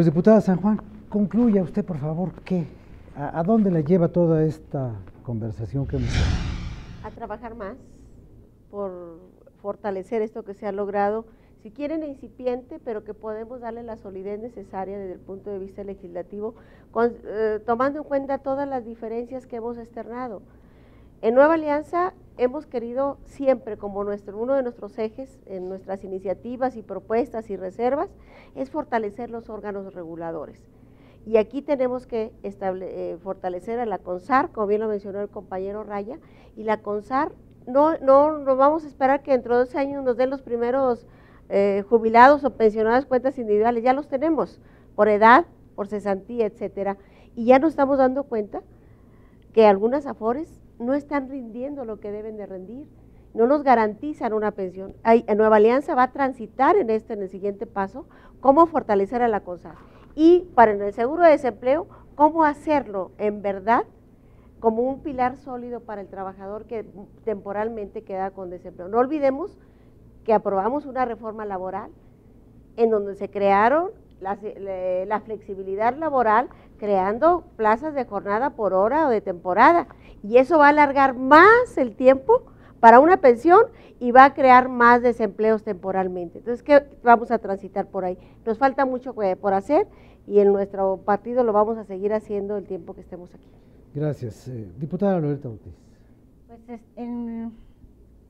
Pues diputada San Juan, concluya usted por favor qué, a, dónde le lleva toda esta conversación que hemos tenido. A trabajar más por fortalecer esto que se ha logrado, si quieren incipiente, pero que podemos darle la solidez necesaria desde el punto de vista legislativo, eh, tomando en cuenta todas las diferencias que hemos externado. En Nueva Alianza hemos querido siempre, como nuestro, uno de nuestros ejes en nuestras iniciativas y propuestas y reservas, es fortalecer los órganos reguladores. Y aquí tenemos que estable, eh, fortalecer a la CONSAR, como bien lo mencionó el compañero Raya, y la CONSAR no, no, no vamos a esperar que dentro de dos años nos den los primeros eh, jubilados o pensionados cuentas individuales, ya los tenemos, por edad, por cesantía, etcétera, y ya nos estamos dando cuenta que algunas afores no están rindiendo lo que deben de rendir, no nos garantizan una pensión. Hay, Nueva Alianza va a transitar en este, en el siguiente paso, cómo fortalecer a la CONSAR. Y para el seguro de desempleo, cómo hacerlo en verdad como un pilar sólido para el trabajador que temporalmente queda con desempleo. No olvidemos que aprobamos una reforma laboral en donde se crearon la, la, flexibilidad laboral creando plazas de jornada por hora o de temporada. Y eso va a alargar más el tiempo para una pensión y va a crear más desempleos temporalmente. Entonces, ¿qué vamos a transitar por ahí? Nos falta mucho por hacer y en nuestro partido lo vamos a seguir haciendo el tiempo que estemos aquí. Gracias. Eh, diputada Loreta Ortiz. Pues es, en,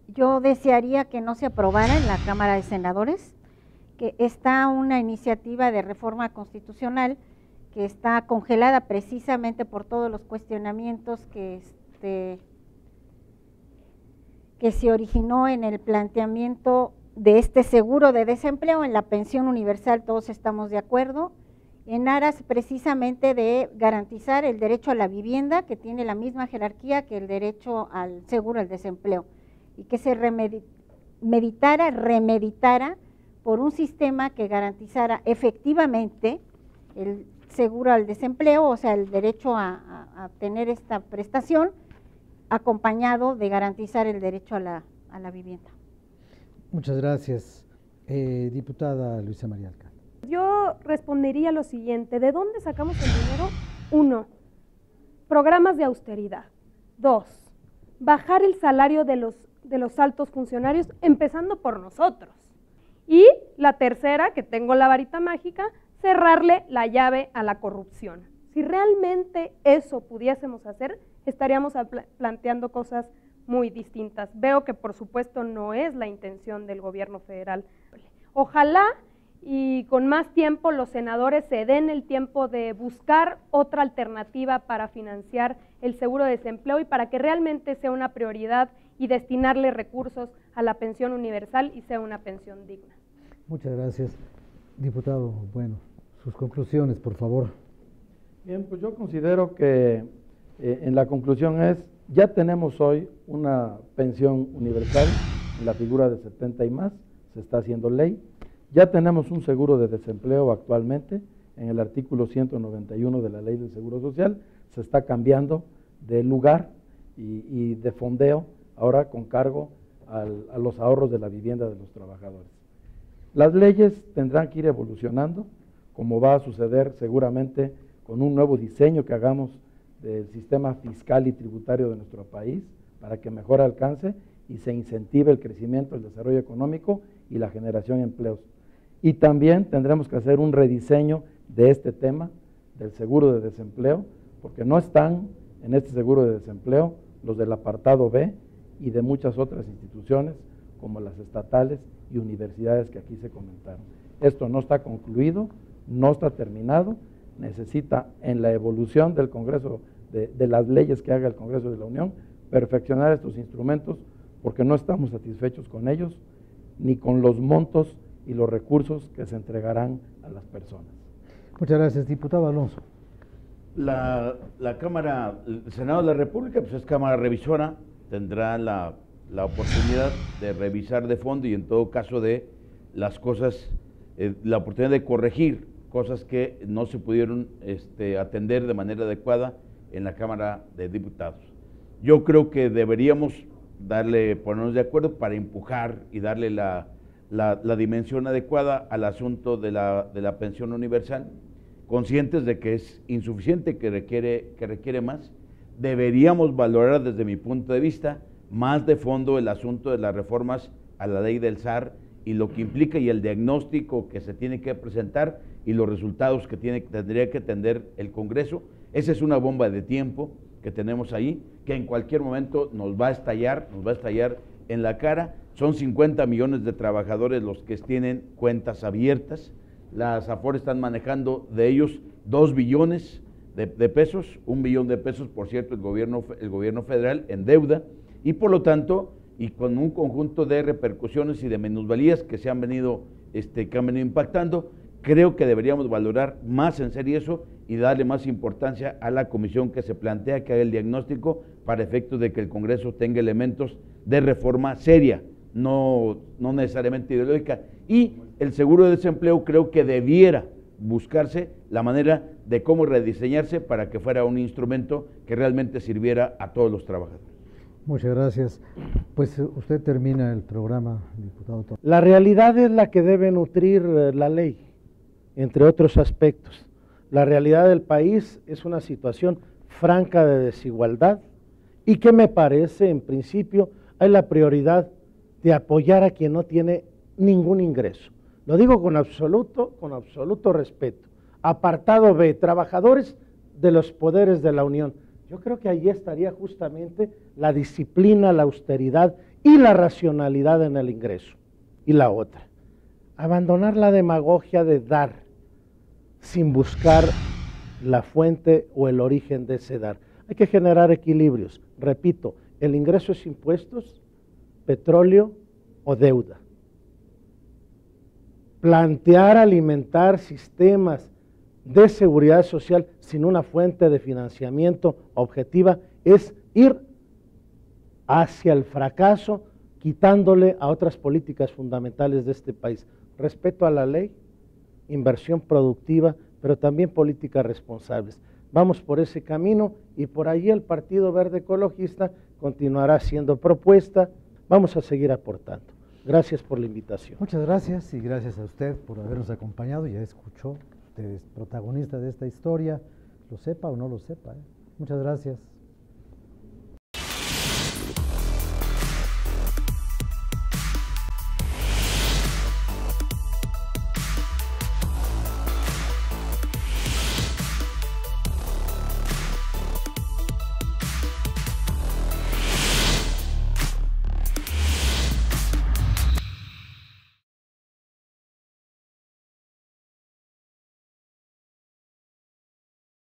yo desearía que no se aprobara en la Cámara de Senadores, que está una iniciativa de reforma constitucional que está congelada precisamente por todos los cuestionamientos que, este, que se originó en el planteamiento de este seguro de desempleo, en la pensión universal todos estamos de acuerdo, en aras precisamente de garantizar el derecho a la vivienda, que tiene la misma jerarquía que el derecho al seguro al desempleo y que se meditara, remeditara por un sistema que garantizara efectivamente el seguro al desempleo, o sea, el derecho a, a, tener esta prestación, acompañado de garantizar el derecho a la, a la vivienda. Muchas gracias. Eh, diputada Luisa María Alcalde. Yo respondería lo siguiente, ¿de dónde sacamos el dinero? Uno, programas de austeridad. Dos, bajar el salario de los de los altos funcionarios, empezando por nosotros. Y la tercera, que tengo la varita mágica, cerrarle la llave a la corrupción. Si realmente eso pudiésemos hacer, estaríamos planteando cosas muy distintas. Veo que por supuesto no es la intención del gobierno federal. Ojalá y con más tiempo los senadores se den el tiempo de buscar otra alternativa para financiar el seguro de desempleo y para que realmente sea una prioridad y destinarle recursos a la pensión universal y sea una pensión digna. Muchas gracias. Diputado, bueno, sus conclusiones, por favor. Bien, pues yo considero que eh, en la conclusión es, ya tenemos hoy una pensión universal en la figura de 70 y más, se está haciendo ley, ya tenemos un seguro de desempleo actualmente en el artículo 191 de la ley del Seguro Social, se está cambiando de lugar y, de fondeo ahora con cargo a los ahorros de la vivienda de los trabajadores. Las leyes tendrán que ir evolucionando, como va a suceder seguramente con un nuevo diseño que hagamos del sistema fiscal y tributario de nuestro país para que mejor alcance y se incentive el crecimiento, el desarrollo económico y la generación de empleos. Y también tendremos que hacer un rediseño de este tema, del seguro de desempleo, porque no están en este seguro de desempleo los del apartado B y de muchas otras instituciones como las estatales y universidades que aquí se comentaron. Esto no está concluido, no está terminado, necesita en la evolución del Congreso, de, de, las leyes que haga el Congreso de la Unión, perfeccionar estos instrumentos porque no estamos satisfechos con ellos ni con los montos y los recursos que se entregarán a las personas. Muchas gracias, diputado Alonso. La, la Cámara, el Senado de la República, pues es Cámara Revisora, tendrá la, la, oportunidad de revisar de fondo y en todo caso de las cosas, eh, la oportunidad de corregir cosas que no se pudieron este, atender de manera adecuada en la Cámara de Diputados. Yo creo que deberíamos darle, ponernos de acuerdo para empujar y darle la, la, la dimensión adecuada al asunto de la, de la pensión universal conscientes de que es insuficiente, que requiere, que requiere más. Deberíamos valorar desde mi punto de vista más de fondo el asunto de las reformas a la ley del SAR y lo que implica y el diagnóstico que se tiene que presentar y los resultados que tiene, tendría que tender el Congreso. Esa es una bomba de tiempo que tenemos ahí, que en cualquier momento nos va a estallar, nos va a estallar en la cara. Son 50 millones de trabajadores los que tienen cuentas abiertas. Las AFOR están manejando de ellos 2 billones de, pesos, un billón de pesos, por cierto, el gobierno, el gobierno federal en deuda, y por lo tanto, y con un conjunto de repercusiones y de minusvalías que se han venido, este, impactando, creo que deberíamos valorar más en serio eso y darle más importancia a la comisión que se plantea que haga el diagnóstico para efectos de que el Congreso tenga elementos de reforma seria, no, no necesariamente ideológica. Y el seguro de desempleo creo que debiera buscarse la manera de cómo rediseñarse para que fuera un instrumento que realmente sirviera a todos los trabajadores. Muchas gracias. Pues eh, usted termina el programa, diputado. La realidad es la que debe nutrir eh, la ley, entre otros aspectos. La realidad del país es una situación franca de desigualdad y que me parece, en principio, hay la prioridad de apoyar a quien no tiene ningún ingreso. Lo digo con absoluto, con absoluto respeto. Apartado B, trabajadores de los poderes de la Unión. Yo creo que allí estaría justamente la disciplina, la austeridad y la racionalidad en el ingreso. Y la otra, abandonar la demagogia de dar sin buscar la fuente o el origen de ese dar. Hay que generar equilibrios. Repito, el ingreso es impuestos, petróleo o deuda. Plantear, alimentar sistemas de seguridad social sin una fuente de financiamiento objetiva es ir hacia el fracaso, quitándole a otras políticas fundamentales de este país. Respeto a la ley, inversión productiva, pero también políticas responsables. Vamos por ese camino y por allí el Partido Verde Ecologista continuará siendo propuesta. Vamos a seguir aportando. Gracias por la invitación. Muchas gracias y gracias a usted por habernos acompañado. Ya escuchó, usted es protagonista de esta historia, lo sepa o no lo sepa. ¿eh? Muchas gracias.